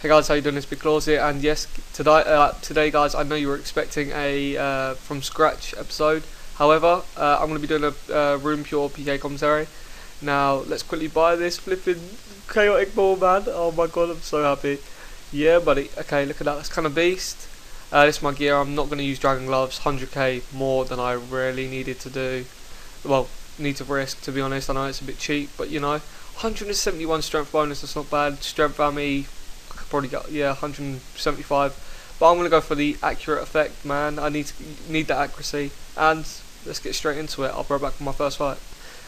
Hey guys, how you doing? It's Big here, and yes, today, uh, today guys, I know you were expecting a uh, from scratch episode. However, uh, I'm going to be doing a uh, rune pure PK commentary. Now, let's quickly buy this flipping chaotic maul, man. Oh my god, I'm so happy. Yeah, buddy. Okay, look at that. That's kind of beast. Uh, this is my gear. I'm not going to use Dragon Gloves. 100k more than I really needed to do. Well, need to risk, to be honest. I know it's a bit cheap, but you know, 171 strength bonus. That's not bad. Strength army probably got yeah 175 but I'm gonna go for the accurate effect man. I need to need that accuracy. And let's get straight into it. I'll be right back for my first fight.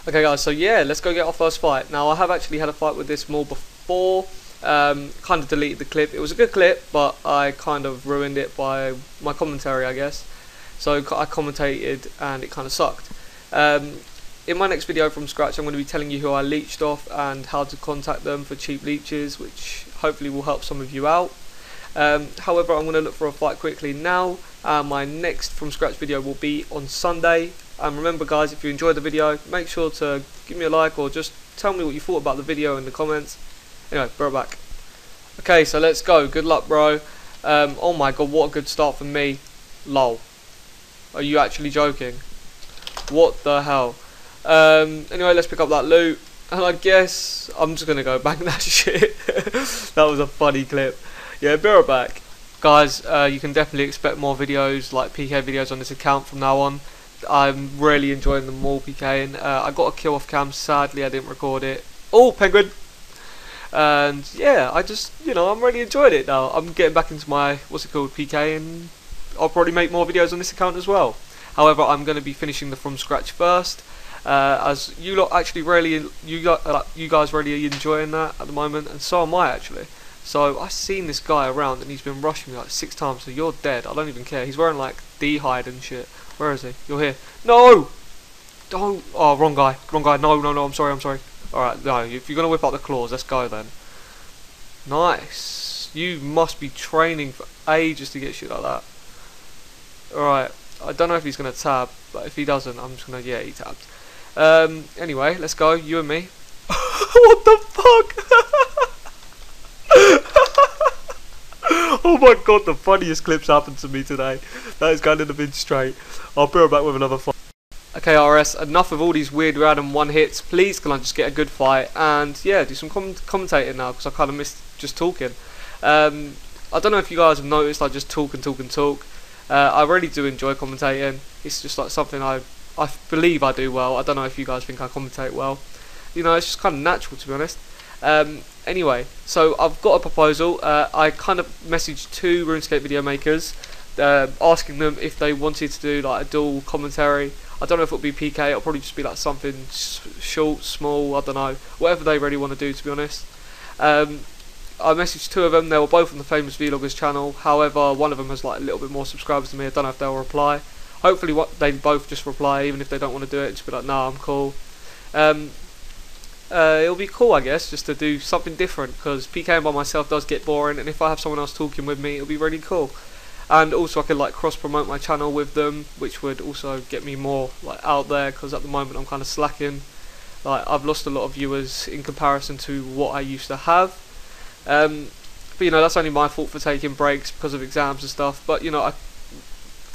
Okay guys so yeah let's go get our first fight. Now I have actually had a fight with this more before um, kind of deleted the clip. It was a good clip but I kind of ruined it by my commentary I guess. So I commentated and it kind of sucked. Um, in my next video from scratch I'm going to be telling you who I leached off and how to contact them for cheap leeches which hopefully will help some of you out. Um, however, I'm going to look for a fight quickly now. Uh, my next from scratch video will be on Sunday. And remember, guys, if you enjoyed the video, make sure to give me a like or just tell me what you thought about the video in the comments. Anyway, bro back. Okay, so let's go. Good luck, bro. Um, oh my god, what a good start for me. Lol. Are you actually joking? What the hell? Um, anyway, let's pick up that loot. And I guess I'm just gonna go back that shit. that was a funny clip. Yeah, be right back. Guys, uh, you can definitely expect more videos like PK videos on this account from now on. I'm really enjoying the more PK uh, I got a kill off cam, sadly I didn't record it. Oh, penguin! And yeah, I just, you know, I'm really enjoying it now. I'm getting back into my, what's it called, PK, and I'll probably make more videos on this account as well. However, I'm going to be finishing the from scratch first uh, as you lot actually really you got uh, you guys really enjoying that at the moment, and so am I actually. So I've seen this guy around and he's been rushing me like six times. So you're dead. I don't even care. He's wearing like hide and shit. Where is he? You're here. No. Don't. Oh, wrong guy. Wrong guy. No, no, no. I'm sorry. I'm sorry. All right. No. If you're gonna whip out the claws, let's go then. Nice. You must be training for ages to get shit like that. Alright, I don't know if he's going to tab, but if he doesn't, I'm just going to, yeah, he tabbed. Um, anyway, let's go, you and me. what the fuck? oh my god, the funniest clips happened to me today. That is kind of been straight. I'll be right back with another fight. Okay, RS, enough of all these weird random one hits. Please, can I just get a good fight? And yeah, do some com commentating now because I kind of missed just talking. Um, I don't know if you guys have noticed, I just talk and talk and talk. Uh, I really do enjoy commentating. It's just like something I I believe I do well. I don't know if you guys think I commentate well. You know, it's just kind of natural to be honest. Um, anyway, so I've got a proposal. Uh, I kind of messaged two RuneScape video makers, uh, asking them if they wanted to do like a dual commentary. I don't know if it'll be PK. It'll probably just be like something short, small. I don't know, whatever they really want to do. To be honest, um, I messaged two of them. They were both on the famous vloggers channel. However, one of them has like a little bit more subscribers than me. I don't know if they'll reply hopefully what they both just reply even if they don't want to do it just be like nah I'm cool. Um, uh, it'll be cool I guess just to do something different because PKing by myself does get boring and if I have someone else talking with me it'll be really cool. And also I could like cross promote my channel with them which would also get me more like out there because at the moment I'm kind of slacking. Like I've lost a lot of viewers in comparison to what I used to have. Um, but you know that's only my fault for taking breaks because of exams and stuff but you know I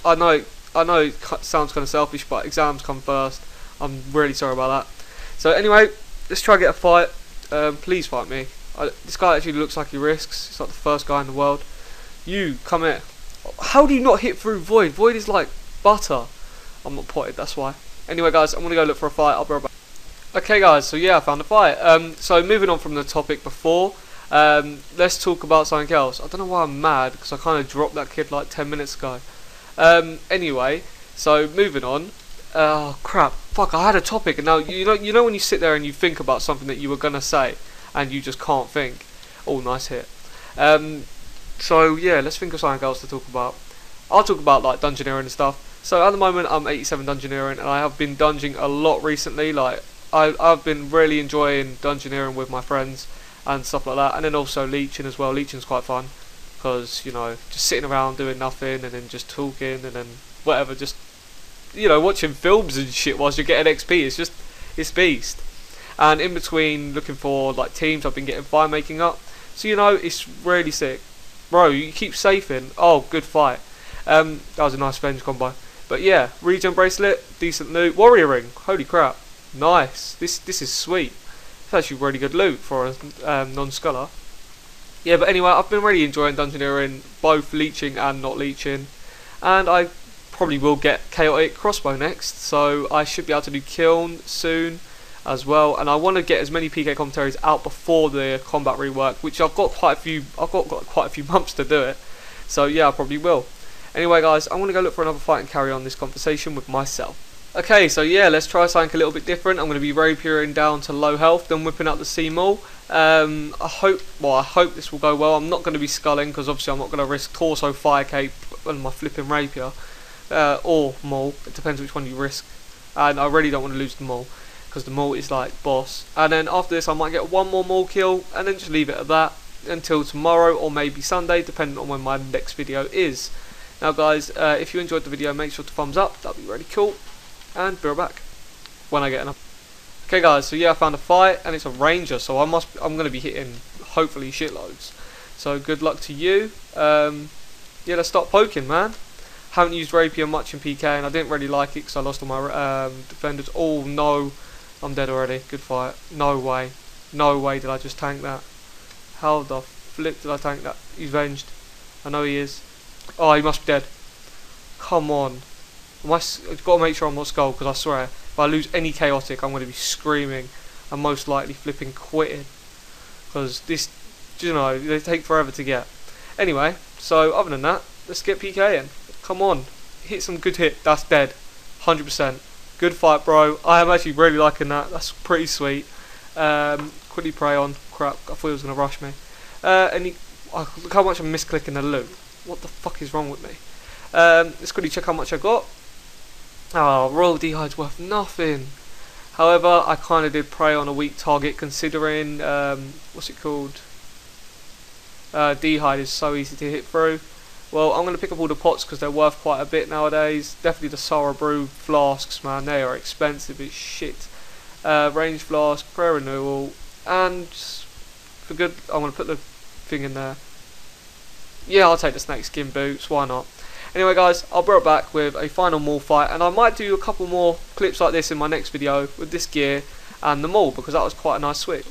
I know I know it sounds kind of selfish, but exams come first. I'm really sorry about that. So anyway, let's try and get a fight. Um, please fight me. I, this guy actually looks like he risks. He's like the first guy in the world. You, come here. How do you not hit through Void? Void is like butter. I'm not potted, that's why. Anyway, guys, I'm going to go look for a fight. I'll be right back. Okay, guys, so yeah, I found a fight. Um, so moving on from the topic before, um, let's talk about something else. I don't know why I'm mad, because I kind of dropped that kid like 10 minutes ago. Um, anyway, so moving on. Oh crap! Fuck! I had a topic, and now you know you know when you sit there and you think about something that you were gonna say, and you just can't think. Oh, nice hit. Um, so yeah, let's think of something else to talk about. I'll talk about like dungeoneering and stuff. So at the moment, I'm 87 dungeoneering, and I have been dungeoning a lot recently. Like I, I've been really enjoying dungeoneering with my friends and stuff like that, and then also leeching as well. Leeching's quite fun because you know just sitting around doing nothing and then just talking and then whatever just you know watching films and shit whilst you're getting XP it's just it's beast and in between looking for like teams I've been getting fire making up So you know it's really sick. Bro, you keep safing. Oh, good fight. Um, that was a nice venge combo. But yeah, regen bracelet, decent loot. Warrior ring, holy crap. Nice. This this is sweet. It's actually really good loot for a um, non-scholar. Yeah, but anyway, I've been really enjoying Dungeoneering, both leeching and not leeching. And I probably will get Chaotic Crossbow next, so I should be able to do Kiln soon as well. And I want to get as many PK commentaries out before the combat rework, which I've got quite a few. I've got, got quite a few months to do it. So yeah, I probably will. Anyway, guys, I'm going to go look for another fight and carry on this conversation with myself. Okay, so yeah, let's try something a little bit different. I'm going to be rapiering down to low health, then whipping up the C maul. Um, I hope, well, I hope this will go well. I'm not going to be skulling because obviously I'm not going to risk torso fire cape and my flipping rapier uh, or maul. It depends which one you risk, and I really don't want to lose the maul because the maul is like boss. And then after this, I might get one more maul kill and then just leave it at that until tomorrow or maybe Sunday, depending on when my next video is. Now, guys, uh, if you enjoyed the video, make sure to thumbs up. That'd be really cool and be right back when I get enough. Okay guys, so yeah I found a fight and it's a ranger so I must I'm gonna be hitting hopefully shitloads. So good luck to you. Um, yeah let's start poking man. Haven't used rapier much in PK and I didn't really like it because I lost all my um, defenders. Oh no, I'm dead already. Good fight. No way. No way did I just tank that. How the flip did I tank that? He's venged. I know he is. Oh he must be dead. Come on. I've got to make sure I'm not skull because I swear if I lose any chaotic I'm going to be screaming and most likely flipping quitting. Because this you know they take forever to get. Anyway so other than that let's get PK in. Come on hit some good hit that's dead 100% good fight bro. I am actually really liking that that's pretty sweet. Um, quickly pray on crap I thought he was going to rush me. Uh, and he, oh, look how much I'm misclicking the loop. what the fuck is wrong with me? Um, let's quickly check how much I got Oh, Royal D'hide's worth nothing. However, I kind of did prey on a weak target considering, um, what's it called? Uh, D'hide is so easy to hit through. Well, I'm going to pick up all the pots because they're worth quite a bit nowadays. Definitely the Sara Brew flasks, man. They are expensive as shit. Uh, range flask, prayer renewal, and for good, I'm going to put the thing in there. Yeah, I'll take the snake skin boots. Why not? Anyway guys, I'll be right back with a final maul fight and I might do a couple more clips like this in my next video with this gear and the maul because that was quite a nice switch.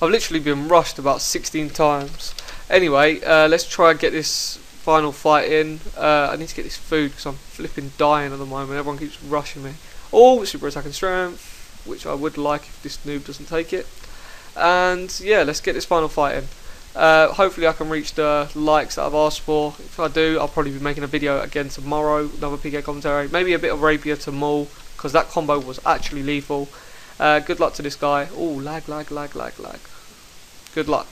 I've literally been rushed about 16 times. Anyway, uh, let's try and get this final fight in. Uh, I need to get this food because I'm flipping dying at the moment. Everyone keeps rushing me. Oh, super attack and strength, which I would like if this noob doesn't take it. And yeah, let's get this final fight in. Uh, hopefully I can reach the likes that I've asked for. If I do, I'll probably be making a video again tomorrow, another PK commentary. Maybe a bit of Rapier to Maul, because that combo was actually lethal. Uh, good luck to this guy. Oh, lag, lag, lag, lag, lag. Good luck.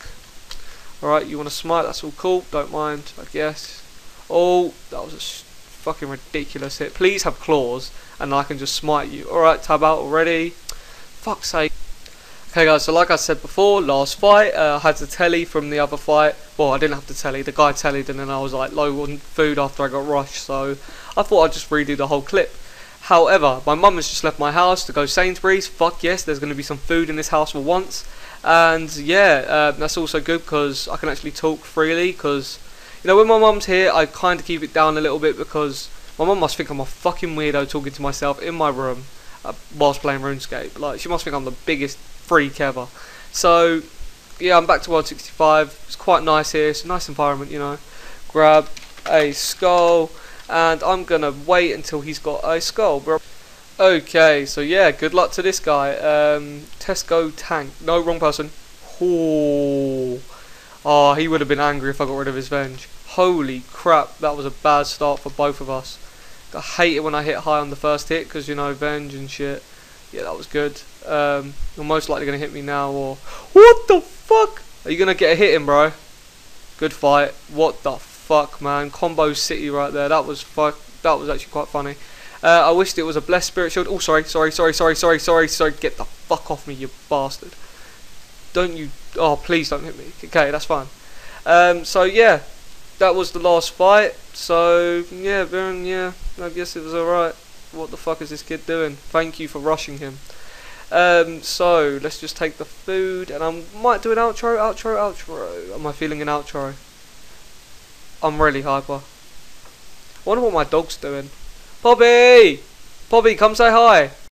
Alright, you want to smite, that's all cool, don't mind, I guess. Oh, that was a fucking ridiculous hit. Please have claws, and I can just smite you. Alright, tab out already. Fuck's sake. Okay guys, so like I said before, last fight, uh, I had to telly from the other fight. Well, I didn't have to telly, the guy tellied and then I was like low on food after I got rushed, so I thought I'd just redo the whole clip. However, my mum has just left my house to go Sainsbury's. Fuck yes, there's going to be some food in this house for once. And yeah, uh, that's also good because I can actually talk freely because, you know, when my mum's here, I kind of keep it down a little bit because my mum must think I'm a fucking weirdo talking to myself in my room uh, whilst playing RuneScape. Like, she must think I'm the biggest freak ever. So, yeah, I'm back to World 65. It's quite nice here. It's a nice environment, you know. Grab a skull, and I'm gonna wait until he's got a skull, bro. Okay, so yeah, good luck to this guy. Um, Tesco Tank. No, wrong person. Oh, oh, he would have been angry if I got rid of his venge. Holy crap, that was a bad start for both of us. I hate it when I hit high on the first hit because you know venge and shit. Yeah, that was good. Um, you're most likely going to hit me now or... What the fuck? Are you going to get a hit in, bro? Good fight. What the fuck, man? Combo City right there. That was fuck. That was actually quite funny. Uh, I wished it was a blessed spirit shield. Oh, sorry, sorry, sorry, sorry, sorry, sorry, sorry. Get the fuck off me, you bastard. Don't you... Oh, please don't hit me. Okay, that's fine. Um, so, yeah. That was the last fight. So, yeah, Baron, yeah. I guess it was alright. What the fuck is this kid doing? Thank you for rushing him. Um, so let's just take the food, and I might do an outro, outro, outro. Am I feeling an outro? I'm really hyper. I wonder what my dog's doing. Poppy, Poppy, come say hi.